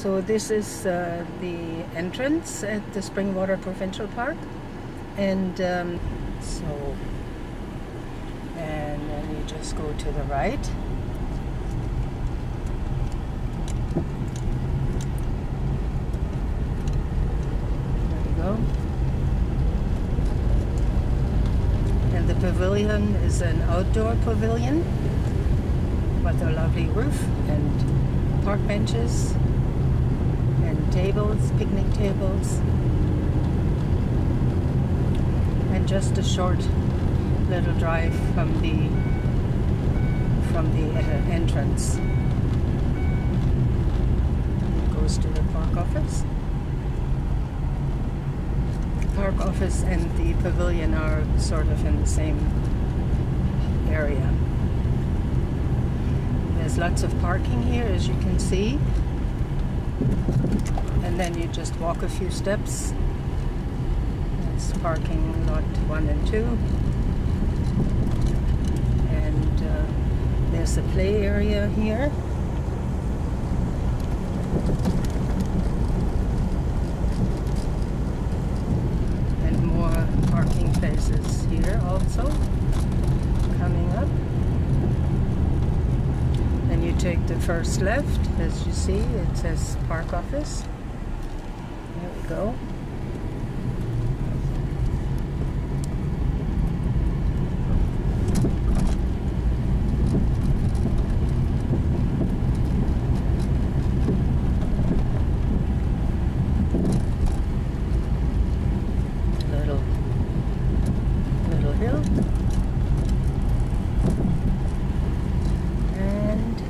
So this is uh, the entrance at the Springwater Provincial Park, and um, so and then you just go to the right. There you go. And the pavilion is an outdoor pavilion with a lovely roof and park benches tables, picnic tables. And just a short little drive from the from the uh, entrance. It goes to the park office. The park office and the pavilion are sort of in the same area. There's lots of parking here as you can see. And then you just walk a few steps. That's parking lot one and two. And uh, there's a play area here. And more parking places here also coming up. Take the first left, as you see, it says park office. There we go. Little, little hill. And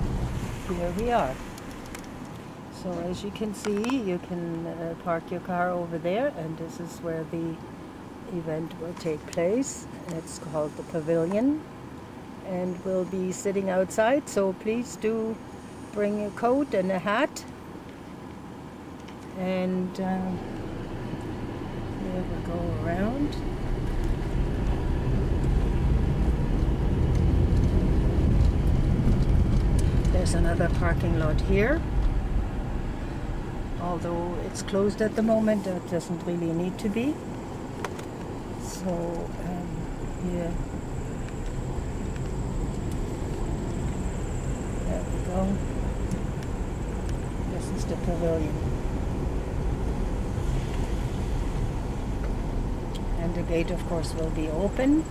here we are. So as you can see, you can uh, park your car over there, and this is where the event will take place. It's called the Pavilion, and we'll be sitting outside. So please do bring a coat and a hat. And um, here go around. There's another parking lot here. Although it's closed at the moment, it doesn't really need to be. So um, here, there we go. This is the pavilion. And the gate, of course, will be open.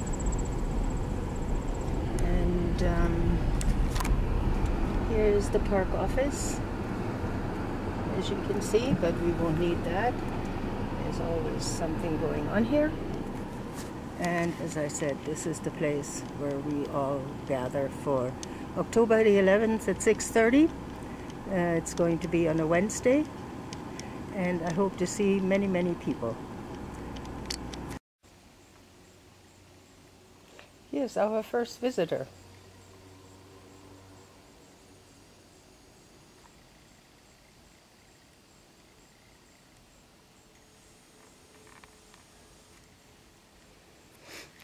And um, Here's the park office, as you can see, but we won't need that. There's always something going on here. And as I said, this is the place where we all gather for October the 11th at 6.30. Uh, it's going to be on a Wednesday. And I hope to see many, many people. Here's our first visitor.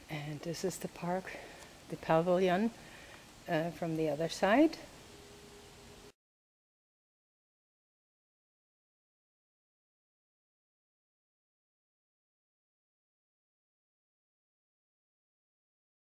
And this is the park, the pavilion uh, from the other side.